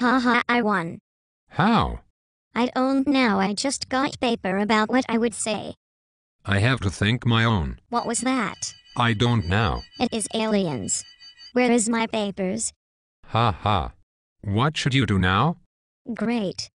Haha, I won. How? I don't know, I just got paper about what I would say. I have to think my own. What was that? I don't know. It is aliens. Where is my papers? Ha ha. What should you do now? Great.